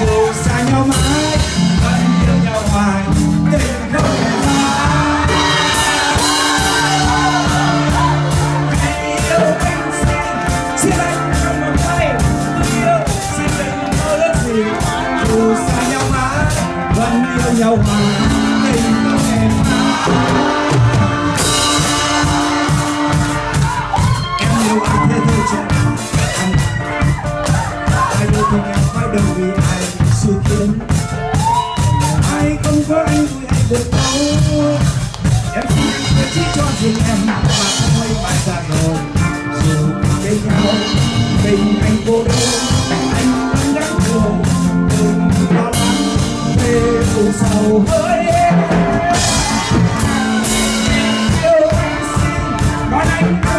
dù xa nhau mãi vẫn yêu nhau hoài tình không thể phai yêu anh xin xin anh trong một tay vì yêu xin tình đâu lớn gì dù xa nhau mãi vẫn yêu nhau hoài tình không thể em yêu anh thế thôi anh yêu thương em phải đừng vì xui ai không có anh vui hay buồn đau em xin anh sẽ chỉ cho riêng em và không thôi mà già rồi dù bên nhau tình anh vô đơn anh vẫn đáng buồn đừng lo lắng về buồn sầu với em yêu anh xin còn anh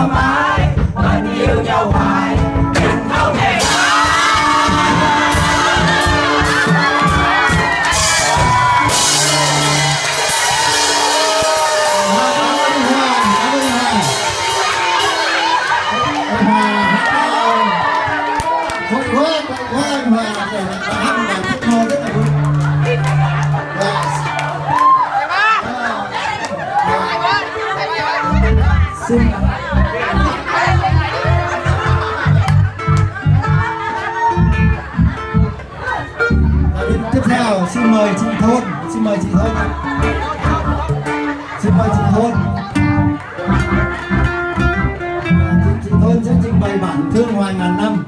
nhau mãi vẫn yêu nhau hoài. Tình không thể phai xin mời chị thôn xin mời chị thôn ạ. xin mời chị thôn chị, chị thôn sẽ trình bày bản thương hoài ngàn năm